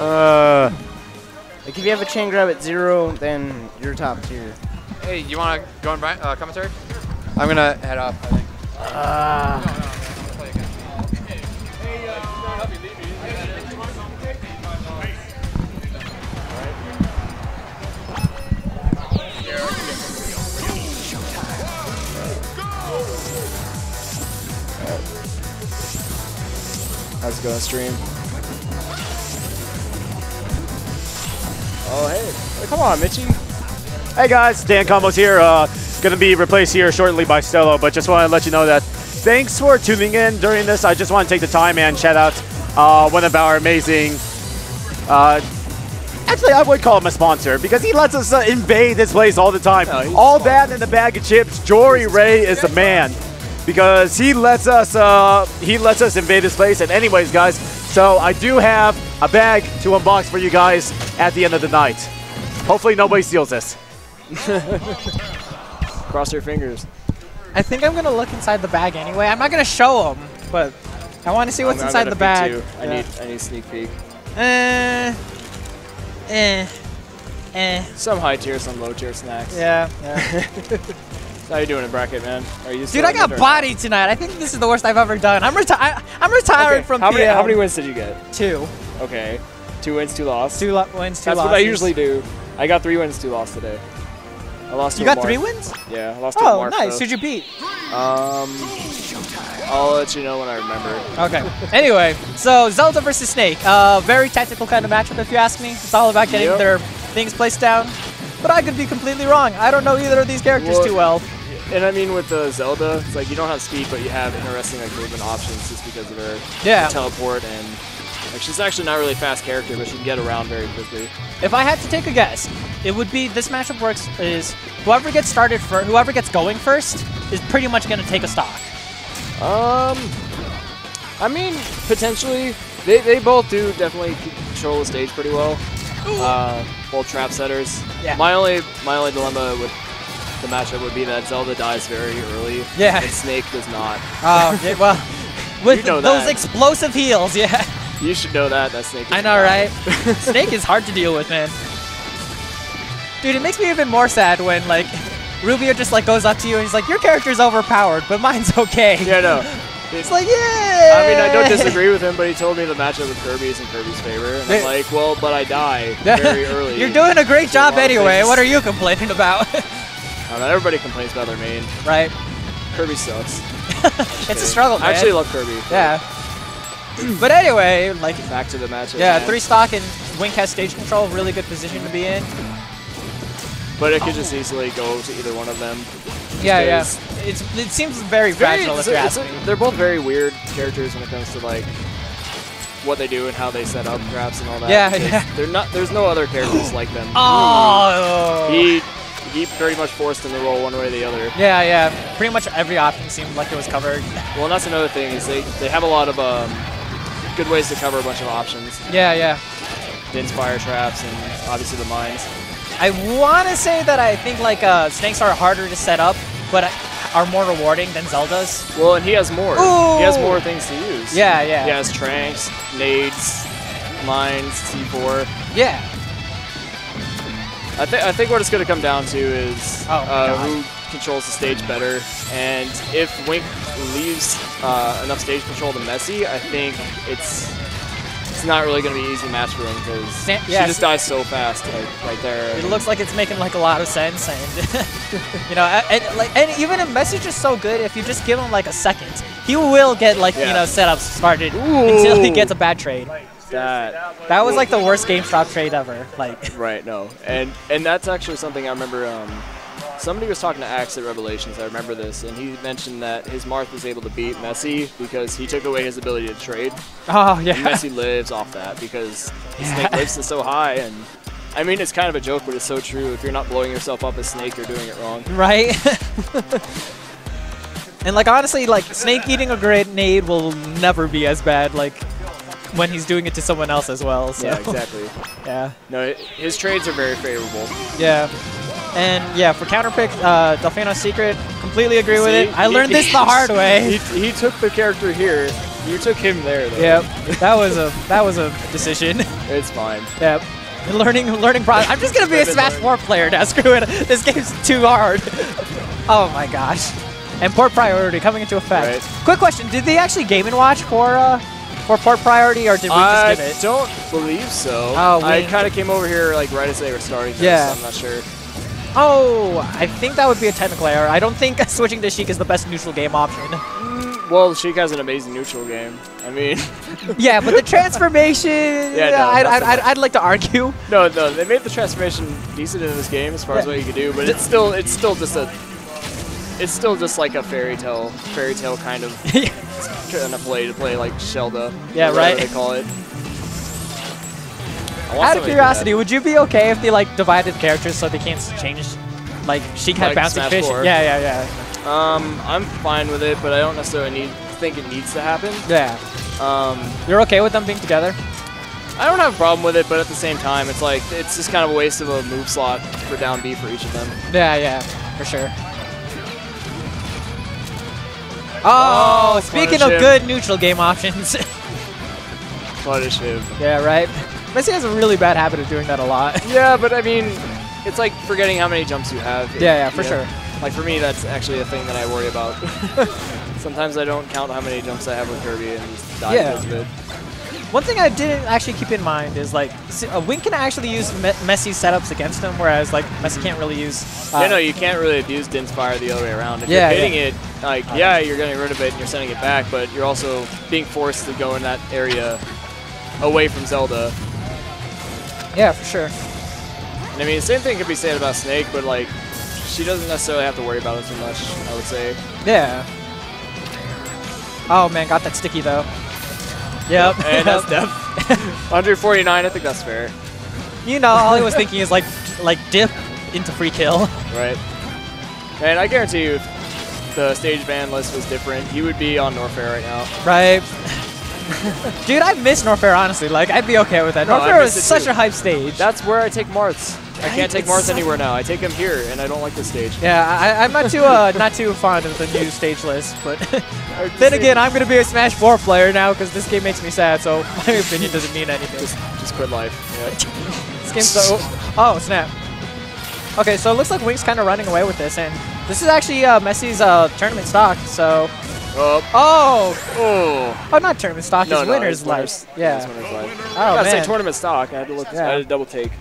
Uh, like if you have a chain grab at zero, then you're top tier. Hey, you want to go in uh, commentary? I'm gonna head up. I think. Ah. How's it going, stream? Oh, hey. hey come on, Mitchy. Hey, guys. Dan Combos here. Uh, going to be replaced here shortly by Stello, but just want to let you know that thanks for tuning in during this. I just want to take the time and shout out uh, one of our amazing uh, Actually, I would call him a sponsor because he lets us uh, invade this place all the time. No, All That and a Bag of Chips. Jory Ray is the man because he lets us uh, he lets us invade this place. And anyways, guys, so I do have a bag to unbox for you guys at the end of the night. Hopefully, nobody steals this. Cross your fingers. I think I'm gonna look inside the bag anyway. I'm not gonna show them, but I want to see what's I'm, inside I'm the bag. Too. I yeah. need I need sneak peek. Uh, eh, eh. Some high tier, some low tier snacks. Yeah, yeah. How you doing in bracket, man? Are you Dude, I got bodied tonight. I think this is the worst I've ever done. I'm reti I'm retiring okay. from how many, how many wins did you get? Two. Okay. Two wins, two losses. Two lo wins, two That's losses. what I usually do. I got three wins, two losses today. I lost You got three wins? Yeah, I lost oh, to Mark. nice. Though. Who'd you beat? Um, I'll let you know when I remember. Okay. anyway, so Zelda versus Snake. Uh, very tactical kind of matchup, if you ask me. It's all about getting yep. their things placed down. But I could be completely wrong. I don't know either of these characters well, too well. And I mean, with the Zelda, it's like you don't have speed, but you have interesting like movement options just because of her yeah. teleport and like she's actually not really a fast character, but she can get around very quickly. If I had to take a guess, it would be this matchup works is whoever gets started for whoever gets going first is pretty much going to take a stock. Um, I mean, potentially they they both do definitely control the stage pretty well. Uh, both trap setters. Yeah. My only my only dilemma with the matchup would be that Zelda dies very early. Yeah. And Snake does not. Oh, yeah, well, with you know those that. explosive heals, yeah. You should know that, that Snake I know, right? Snake is hard to deal with, man. Dude, it makes me even more sad when, like, Rubio just, like, goes up to you and he's like, your character's overpowered, but mine's okay. Yeah, no. It's like, yeah. I mean, I don't disagree with him, but he told me the matchup with Kirby is in Kirby's favor. And I'm like, well, but I die very early. You're doing a great job anyway. What are you complaining about? I know, everybody complains about their main. Right. Kirby sucks. it's a struggle, man. I actually love Kirby. Yeah. but anyway, like back to the matchup. Yeah, man. three stock and Wink has stage control, really good position to be in. But it could just easily go to either one of them. Yeah, yeah. It's it seems very, very fragile if you ask a, me. They're both very weird characters when it comes to like what they do and how they set up traps and all that. Yeah, yeah. They're not. There's no other characters like them. Oh. He he pretty much forced them to roll one way or the other. Yeah, yeah. Pretty much every option seemed like it was covered. Well, and that's another thing is they they have a lot of um, good ways to cover a bunch of options. Yeah, yeah. Din's fire traps and obviously the mines. I want to say that I think like uh, snakes are harder to set up, but are more rewarding than Zelda's. Well, and he has more. Ooh. He has more things to use. Yeah, yeah. He has tranks, nades, mines, C4. Yeah. I, th I think what it's going to come down to is oh, uh, who controls the stage better. And if Wink leaves uh, enough stage control to Messi, I think it's it's not really going to be an easy match for him because yeah, she just dies so fast like, right there. It looks like it's making like a lot of sense, and you know, and, like, and even if Messi is so good, if you just give him like a second, he will get like Yeah. you know setups started Ooh. until he gets a bad trade. That That was like the worst GameStop trade ever. Like right, no, and and that's actually something I remember. Um, somebody was talking to Axe at Revelations. I remember this, and he mentioned that his Marth was able to beat Messi because he took away his ability to trade. Oh yeah. And Messi lives off that because his Yeah. Snake lives so high, and I mean it's kind of a joke, but it's so true. If you're not blowing yourself up as Snake, you're doing it wrong. right. and like honestly, like Snake eating a grenade will never be as bad. Like when he's doing it to someone else as well. So. Yeah, exactly. yeah. No, it, his trades are very favorable. Yeah. And yeah, for counterpick, uh, Delfino's Secret, completely agree with it. I he- learned this the hard way. He, he took the character here. You took him there, though. Yep, that was a that was a decision. It's fine. Yep. Learning, learning process. I'm just gonna be a Smash learning. 4 player now. Screw it. This game's too hard. oh my gosh. And port priority coming into effect. Right. Quick question: Did they actually Game and Watch for uh, for port priority, or did we I just give it? I don't believe so. Oh, I kind of came over here like right as they were starting. this, Yeah. so I'm not sure. Oh, I think that would be a technical error. I don't think switching to Sheik is the best neutral game option. Mm, well, Sheik has an amazing neutral game. I mean, yeah, but the transformation, Yeah, no, I'd, I'd, I'd. I'd like to argue. no, no, they made the transformation decent in this game as far as what you could do, but it's still, it's still just a, it's still just like a fairy tale, fairy tale kind of kind of play to play like Shelda. Yeah, right. They call it. Out of want somebody to do curiosity, would you be okay if they like divided characters so they can't change? Like she had Like bouncing fish. 4? Yeah, yeah, yeah, Um, I'm fine with it, but I don't necessarily need think it needs to happen. yeah. Um, You're okay with them being together? I don't have a problem with it, but at the same time, it's like it's just kind of a waste of a move slot for down B for each of them. Yeah, yeah, for sure. Oh, Oh, speaking of him. good neutral game options. Punish him. yeah, right. Messi has a really bad habit of doing that a lot. Yeah, but I mean, it's like forgetting how many jumps you have. Yeah, yeah, for sure. Like for me, that's actually a thing that I worry about. Sometimes I don't count how many jumps I have with Kirby and just die Yeah. because of it. One thing I didn't actually keep in mind is like uh, Wink can actually use Me Messi setups against him, whereas like Messi can't really use. Uh, yeah, no, you can't really abuse Din's fire the other way around. If Yeah, you're hitting yeah. it, like, yeah, you're getting rid of it and you're sending it back, but you're also being forced to go in that area away from Zelda. yeah, for sure. And I mean, the same thing could be said about Snake, but like, she doesn't necessarily have to worry about it too much, I would say. Yeah. Oh man, got that sticky though. Yep. And that's def. 149, I think that's fair. you know, all he was thinking is like, like dip into free kill. Right. And I guarantee you, if the stage ban list was different, he would be on Norfair right now. Right. Dude, I miss Norfair, honestly. Like, I'd be okay with that. No, Norfair was such too. a hype stage. That's where I take Marths. I can't take It's so- anywhere now. I take him here, and I don't like this stage. yeah, I, I'm not too uh, not too fond of the new stage list, but then again, I'm gonna be a Smash 4 player now because this game makes me sad. So my opinion doesn't mean anything. Just, just quit life. Yeah. This game's so. Oh snap. Okay, so it looks like Wink's kind of running away with this, and this is actually uh, Messi's uh, tournament stock. So, Oh, oh, oh. oh, not tournament stock. No, his no, winner's it's life. Yeah. It's winners life. Oh I gotta say man. tournament stock. I had to look. Yeah. I had to double take.